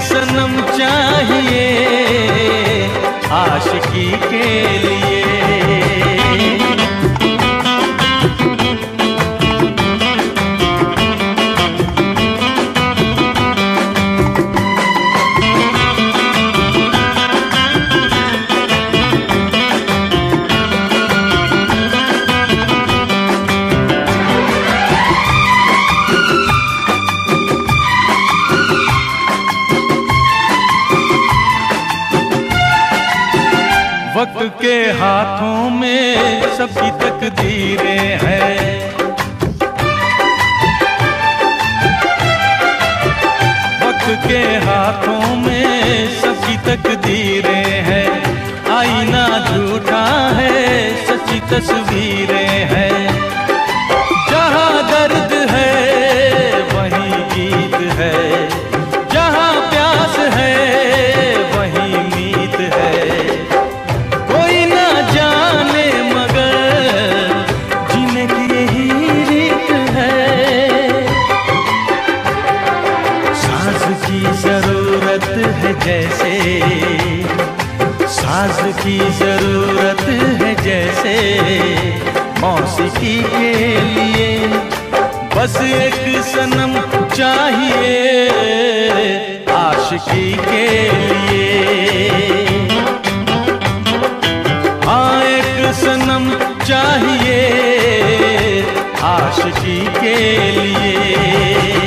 सनम चाहिए। आशिकी के लिए तस्वीरें हैं। जहाँ दर्द है, वहीं गीत है। जहाँ प्यास है, वहीं मीत है। कोई ना जाने मगर जीने की यही रीत है। सांस की ज़रूरत है जैसे साज की ज़रूरत है जैसे मौसीकी के लिए। बस एक सनम चाहिए आशिकी के लिए। हाँ एक सनम चाहिए आशिकी के लिए।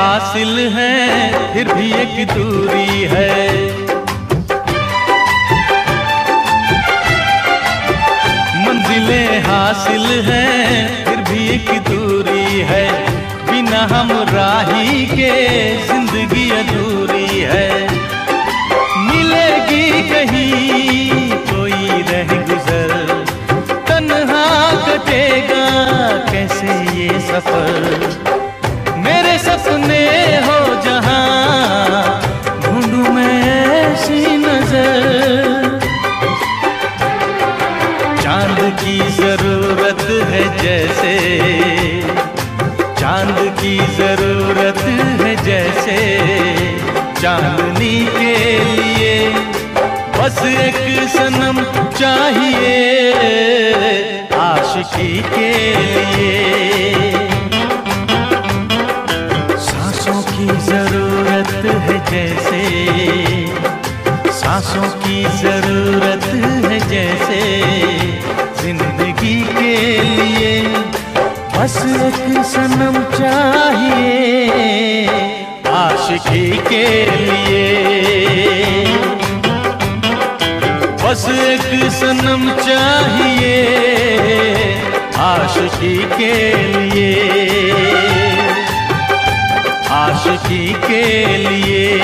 हासिल हैं, फिर भी एक दूरी है। मंजिलें हासिल है, फिर भी एक दूरी है। बिना हम राही के ज़िंदगी अधूरी है। मिलेगी कहीं कोई रह गुजर, तन्हा कटेगा कैसे ये सफ़र? चाहिए आशिकी के लिए। सांसों की ज़रूरत है जैसे। सांसों की ज़रूरत है जैसे ज़िंदगी के लिए। बस एक सनम चाहिए आशिकी के लिए। बस एक सनम चाहिए आशिकी के लिए। आशिकी के लिए।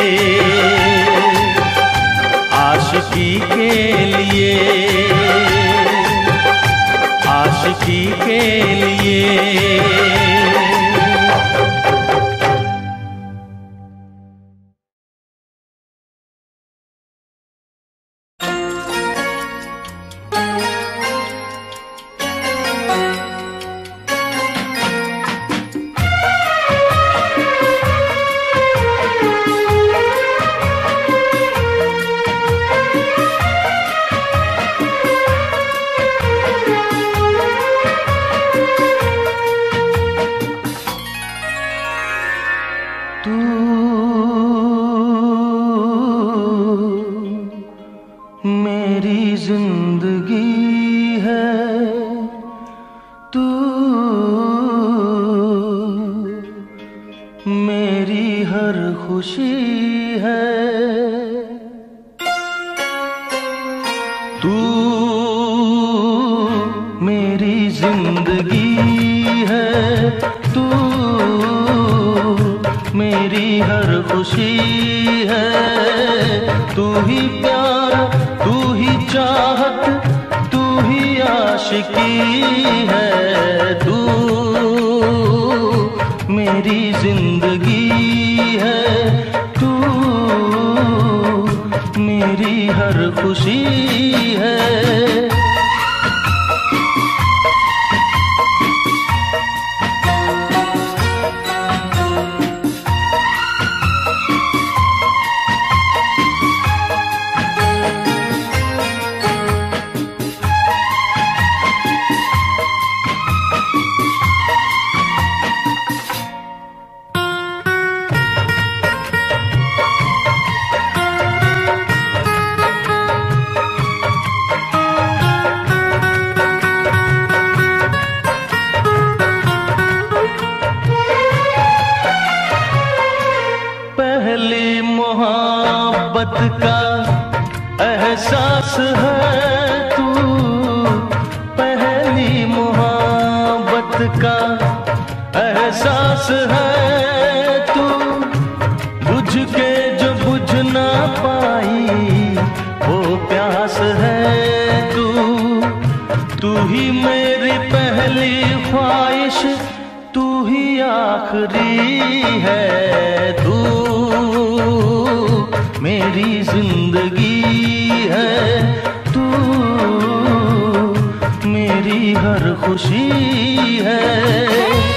आशिकी के लिए। आशिकी के लिए। ज़िंदगी है, तू मेरी हर खुशी है। तू मेरी ज़िंदगी है, तू मेरी हर खुशी है। तू ही प्यार चाहत तू ही आशिकी है तू मेरी ज़िंदगी है तू मेरी हर खुशी है। है तू बुझ के जो बुझ ना पाई, वो प्यास है तू। तू ही मेरी पहली ख्वाहिश, तू ही आखिरी है तू। मेरी ज़िंदगी है तू। मेरी हर खुशी है।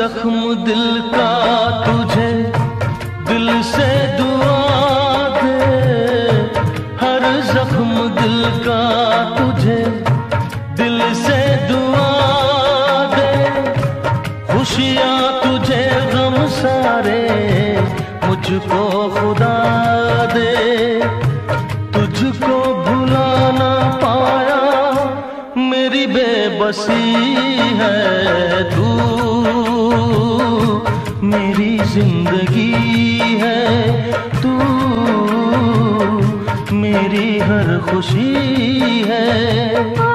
जख्म दिल का तुझे, दिल से दुआ दे। हर जख्म दिल का तुझे, दिल से दुआ दे। खुशियाँ तुझे गम सारे, मुझको खुदा दे। तुझको भुला ना पाया मेरी बेबसी मेरी ज़िंदगी है। तू मेरी हर खुशी है।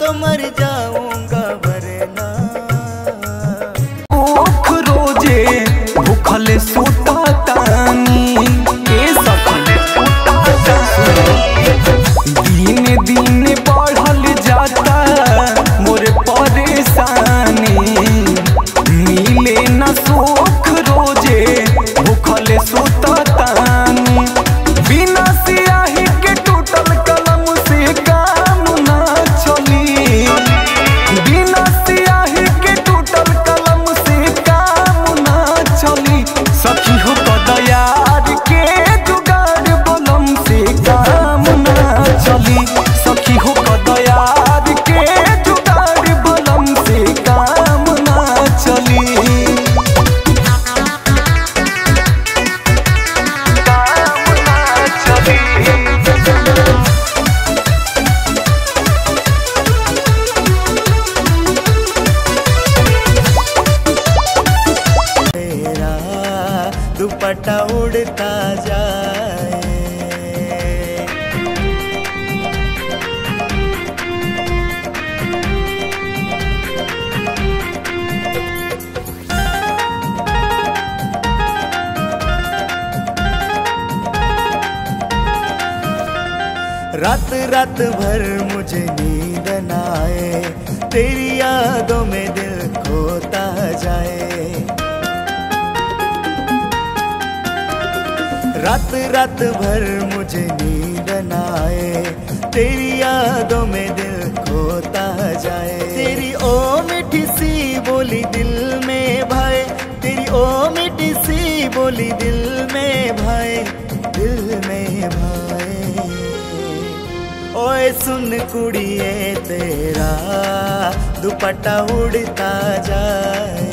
तो मर जाऊँगा वरना। ओख रोज़े भूखल सूता रात भर मुझे नींद न आए, तेरी यादों में दिल खोता जाए। रात रात भर मुझे नींद न आए, तेरी यादों में दिल सुन कुड़िए तेरा दुपट्टा उड़ता जाए